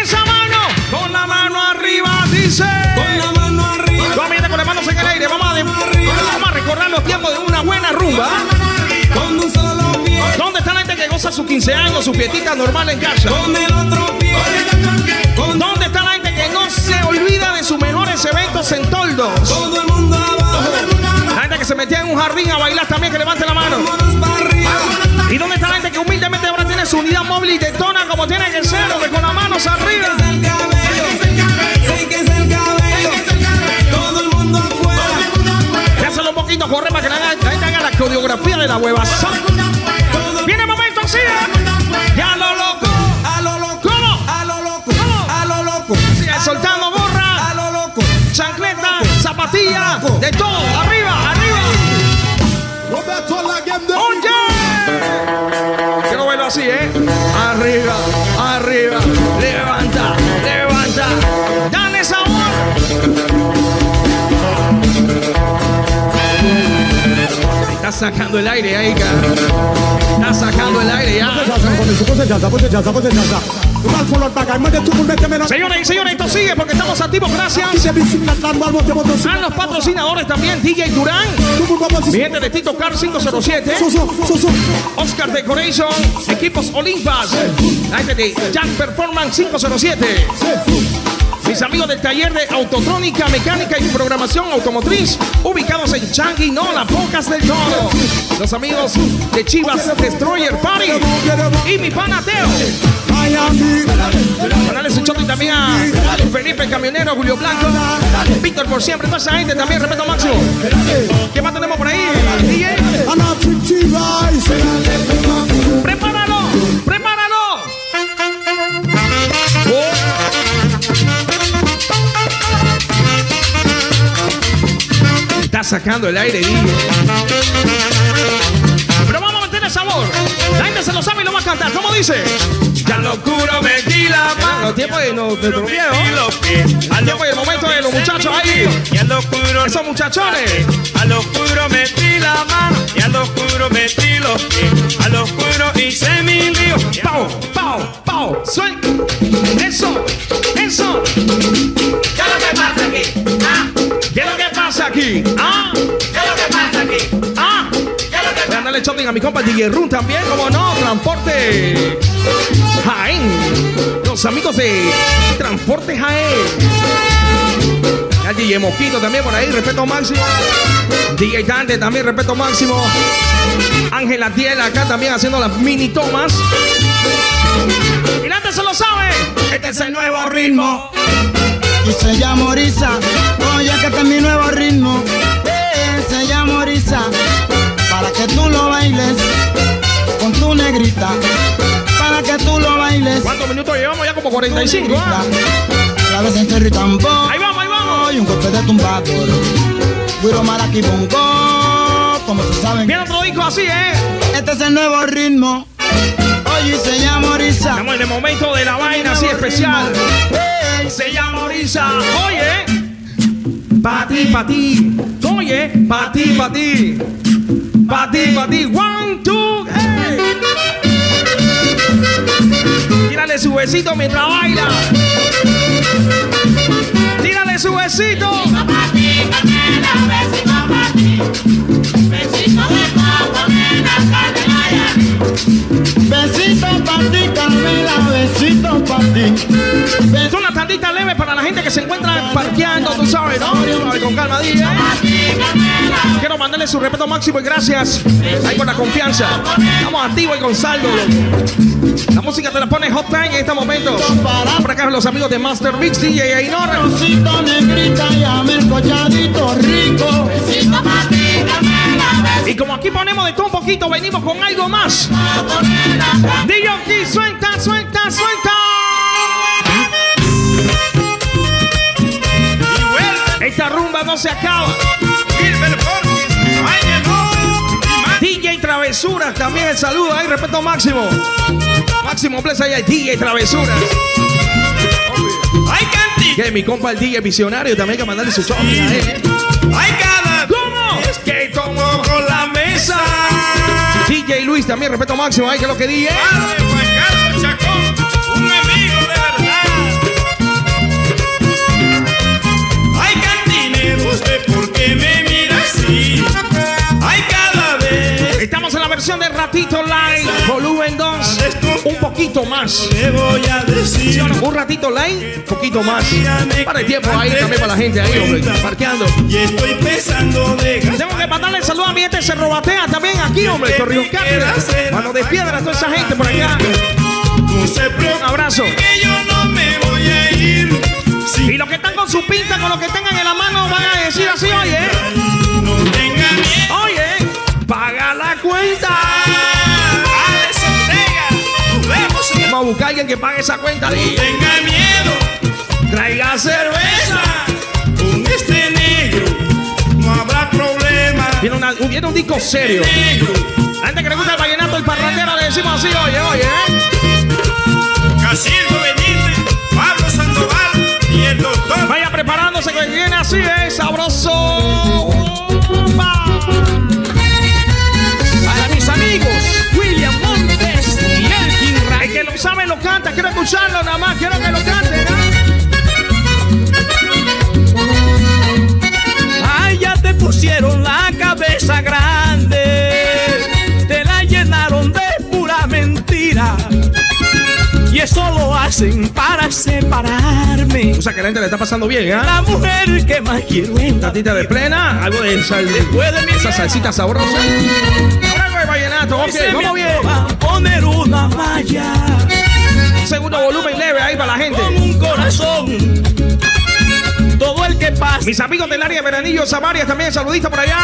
Esa mano. Con la mano arriba dice. Con la mano arriba, Vamos con las manos en el aire. Vamos a, vamos a recordar los tiempos de una buena rumba. con un solo pie, ¿Dónde está la gente que goza sus 15 años, su fiestita normal en casa? con el otro pie, con ¿Dónde está la gente que no se olvida de sus mejores eventos en toldos? todo el mundo abajo, La gente que se metía en un jardín a bailar también, que levante la mano. ¿Y dónde está la gente que humildemente ahora tiene su unidad móvil y detona como tiene que ser, hombre, con las manos arriba? Que todo el mundo. Déjalo un poquito correr para que la, gente haga la coreografía de la huevazón. Viene el momento, sí. ¿eh? Ya lo loco. A lo loco, ¿Cómo? a lo loco, a lo loco, soltando gorra, a lo loco. chancleta, zapatilla, de todo. Sacando el aire ahí. Está sacando el aire ya. Señores y señores, esto sigue porque estamos activos gracias. A los patrocinadores también, DJ Durán, mi gente de Tito Car 507, Oscar Decoration, Equipos Olimpas, la gente de Jack Performance 507. Mis amigos del taller de autotrónica, mecánica y programación automotriz, ubicados en Changi, no la pocas del todo. Los amigos de Chivas Destroyer Party y mi panateo. Mandarles un choto y también a Felipe el Camionero, Julio Blanco, Víctor por siempre, toda esa gente también, respeto máximo. ¿Qué más tenemos por ahí, DJ? ¡Prepáralo! ¡Prepáralo! Sacando el aire, DJ. Pero vamos a meterle sabor. La gente se lo sabe y lo va a cantar. ¿Cómo dice? Ya lo curo, metí la mano. Los tiempos de, no, de los los. El tiempo y el momento de los muchachos ahí. Ya lo curo, Esos muchachones. A lo oscuro metí la mano y a lo oscuro metí los pies. A lo oscuro hice mi lío. ¡Pau! ¡Pau! ¡Pau! ¡Suelta! ¡Eso! ¿Qué es lo que pasa aquí? ¿Qué es lo que Voy a darle shopping a mi compa DJ Run también, como no, transporte Jaén. Los amigos de Transporte Jaén. DJ Mosquito también por ahí, respeto máximo. DJ Dante también, respeto máximo. Ángela Tiel acá también haciendo las mini tomas. Y gente se lo sabe. Este es el nuevo ritmo. Y se llama Orisa, oye que este es mi nuevo ritmo. Eh, se llama Orisa, para que tú lo bailes con tu negrita. Para que tú lo bailes. ¿Cuántos minutos llevamos? Ya como 45. ¿ah? La vez en Cherry Tambor. Ahí vamos, ahí vamos. Y un golpe de tumbador. Guiro Maraki Bongo. Como se saben. Viene otro disco así, ¿eh? Este es el nuevo ritmo. Oye, se llama Orisa. Estamos en el momento de la vaina así especial. Se llama Orisa. Oye. Pa' ti, pa' ti. Oye, pa' ti, pa' ti. Pa' ti, pa' ti. One, two, hey. Tírale su besito mientras baila. Tírale su besito. Besito pa' ti, Carmela, besito pa' ti. Es leve para la gente que se encuentra parqueando, tú sabes, ¿no? Con calma, DJ. Quiero mandarle su respeto máximo y gracias ahí por la confianza. Estamos activos y con saldo. La música te la pone Hot Time en estos momentos. Por acá los amigos de Master Mix, DJ Ainor. Y como aquí ponemos de todo un poquito, venimos con algo más. DJ suelta, suelta, suelta. Rumba no se acaba. DJ Travesuras, también el saludo ahí, respeto máximo. Máximo bless ahí, DJ Travesuras. Ay, Canti. Que mi compa el DJ Visionario también hay que mandarle su shopping a él. Cada ¿Cómo? Es que como con la mesa. DJ Luis también, respeto máximo ahí, que es lo que. Padre ¿usted por qué me mira así? Ay, cada vez Estamos en la versión de Ratito Live, volumen 2. Un poquito más. le voy a decir. ¿Sí o no? Un ratito live, un poquito más. Para el tiempo ahí también para la gente ahí, hombre, parqueando. Y estoy pensando de Tengo que mandarle saludo a mi gente se robatea también aquí, hombre. Cáceres. Mano de piedra, toda esa gente por acá. Un abrazo. que yo no me voy a ir. Y los que están con su pinta, con lo que tengan en la mano, van a decir así, oye. No tenga miedo. Oye, paga la cuenta. Vamos a buscar a alguien que pague esa cuenta. No tenga miedo. Traiga cerveza. Con este negro no habrá problema. Viene, una- viene un disco serio. Negro, La gente que le gusta el vallenato, el parrandero, le decimos así, oye, oye. ¿eh? Vaya preparándose que viene así, ¿eh? Sabroso. Para mis amigos, William Montes y Elkin Ray. El que lo sabe lo canta, quiero escucharlo nada más, quiero que lo cante, Ay, ya te pusieron la cabeza grande. Te la llenaron de pura mentira. Y eso lo hacen para separarme. O sea que la gente le está pasando bien, ¿ah? La mujer que más quiero en Tatita de plena, algo de sal, Después de mi esa salsita sabrosa. Algo de vallenato, ok, vamos bien. antoja poner una malla Un segundo volumen leve ahí para la gente. con un corazón. Todo el que pasa. Mis amigos del área de Veranillo, Samaria, también saludita por allá.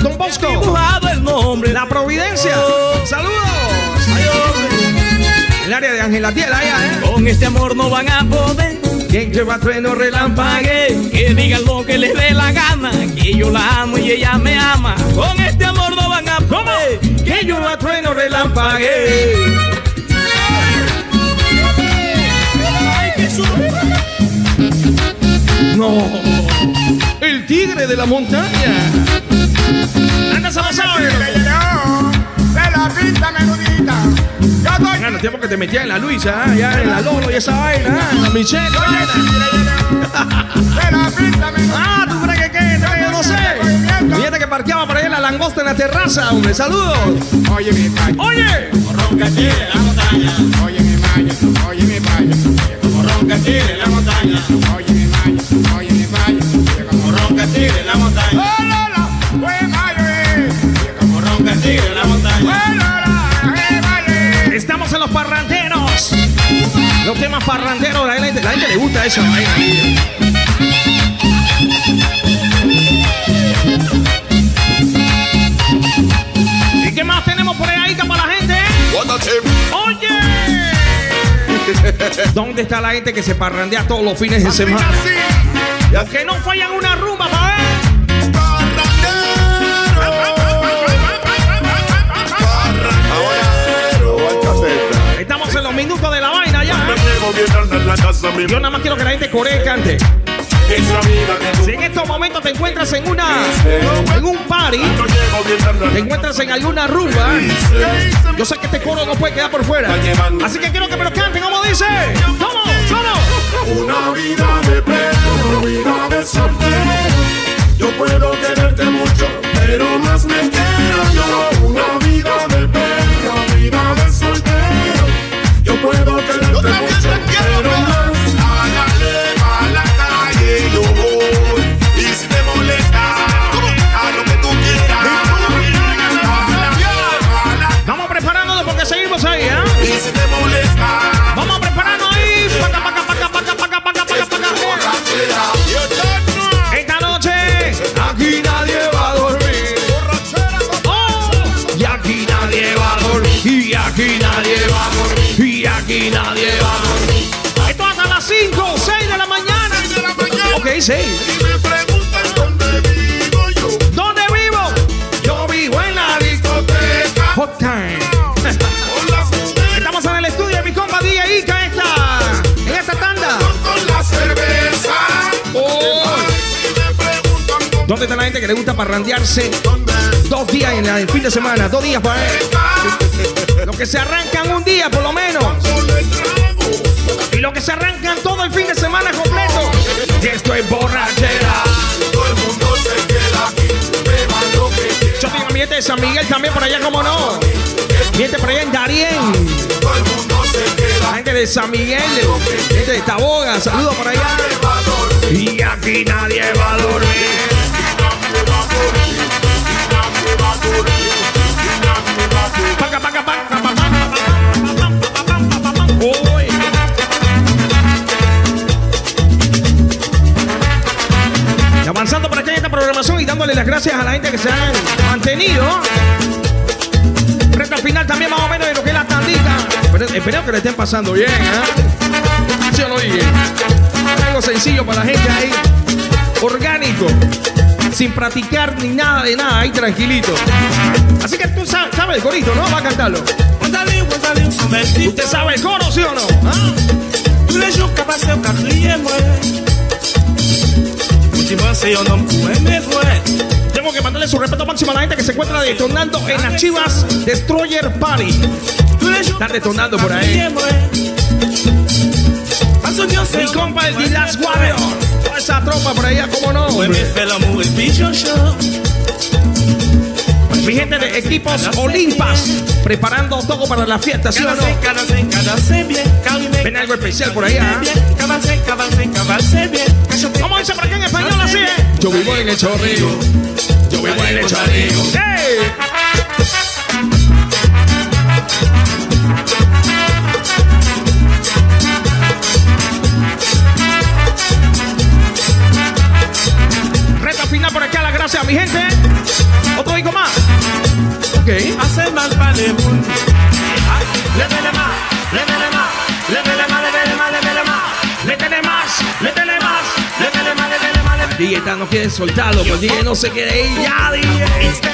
Don Bosco. Dibujado el nombre. La Providencia. Saludos. El área de Ángela Tiel, allá, ¿eh? Con este amor no van a poder. Quien lleva trueno relámpague. Pague, que digan lo que les dé la gana, que yo la amo y ella me ama. Con este amor no van a poder. Que yo a trueno. Ay, que sube. No. El tigre de la montaña. Anda. De la menudita. Yo estoy Bueno, el tiempo que te metía en la Luisa, ¿ah? ya en la Lolo y esa vaina, ¿ah? la Michelle. de la menudita. Ah, ¿tú crees que qué? No, yo no sé. Fíjate que parqueaba por ahí en la langosta en la terraza, hombre. Saludos. Oye mi payo, Oye. ronca tire la montaña. Oye mi mayo, oye mi payo, como ronca tire la montaña. Oye mi mayo, oye mi payo, como ronca tire la montaña. Oh, Lola, oye mayo, eh. como ronca tire la montaña. Los temas parranderos, la gente, la gente le gusta eso. vaina. ¿Y qué más tenemos por ahí para la gente? ¡Oye! ¿Dónde está la gente que se parrandea todos los fines de semana? Los que no fallan una rumba, pa' ver. Estamos en los minutos de la. Yo nada más quiero que la gente coree y cante. Si en estos momentos te encuentras en una en un party te encuentras en alguna rumba, yo sé que este coro no puede quedar por fuera. Así que quiero que me lo canten, como dice. ¿Cómo? ¿Cómo? Una vida de perro, vida de soltero. Yo puedo quererte mucho, pero más me quiero yo. Una vida Otra cosa quiero ver. Y nadie va a dormir. Esto hasta las 5 o 6 de la mañana. Ok, 6. y me preguntan dónde vivo yo. ¿Dónde vivo? Yo vivo en la discoteca. Hot time. Estamos en el estudio de mi compa DJ Ica esta, en esta tanda. con la cerveza. Oh. Dónde, ¿Dónde está la gente que le gusta parrandearse dos días en el fin de semana? Dos días para Los que se arrancan un día por lo menos. Y los que se arrancan todo el fin de semana completo. Y esto es borrachera. Todo el mundo se queda aquí, beba lo que quiera. Yo tengo mi gente de San Miguel también por allá, como no. Mi gente por allá en Darien. Todo el mundo se La queda gente de San Miguel, gente de Taboga, saludos por allá. Y aquí nadie va a dormir. Dándole las gracias a la gente que se han mantenido. Recta final también más o menos de lo que es la tandita. Esperemos que le estén pasando bien, ¿ah? ¿Sí o no, DJ? Algo sencillo para la gente ahí. Orgánico. Sin practicar ni nada de nada, ahí tranquilito. Así que tú sabes, sabes el corito, ¿no? Va a cantarlo. ¿Usted sabe el coro, sí o no? ¿Ah? Tengo que mandarle su respeto máximo a la gente que se encuentra detonando en las Chivas Destroyer Party. Están detonando por ahí. Mi compa el Last Warrior. Toda esa tropa por allá, ¿cómo no? Hombre? Mi gente de equipos Olimpas preparando todo para la fiesta, ¿sí o no? Ven algo especial por allá. bien. Cachote, ¿Cómo dice por acá en español así, eh? Yo vivo en el chorrillo. Yo vivo en el chorrillo. ¡Hey! Reta final por acá, las gracias a mi gente. Otro hijo más. Ok. Hace mal para el mundo. Levele más, levele más, le levele más, levele más, levele más. Levele más, levele más, levele más, levele más. DJ no quiere soltarlo, pues DJ no se quiere ir ya, DJ. Este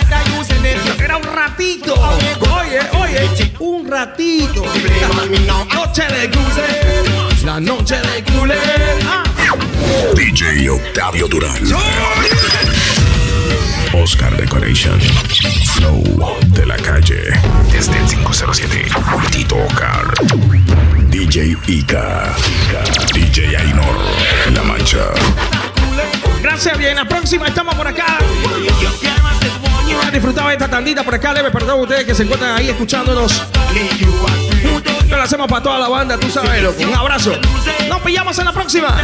Era un ratito. Oye, oye, un ratito. La noche de cruce. La noche de culé. Ah. DJ Octavio Durán. Oscar Decoration. Flow de la calle. Desde el 507. Tito Car. DJ Ica. DJ Ainor. La Mancha. Gracias, bien. La próxima estamos por acá. Han disfrutado esta tandita por acá, leve. Perdón a ustedes que se encuentran ahí escuchándonos. Lo hacemos para toda la banda, tú sabes. Un abrazo. Nos pillamos en la próxima.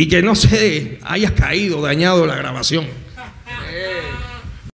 Y que no se haya caído, dañado la grabación.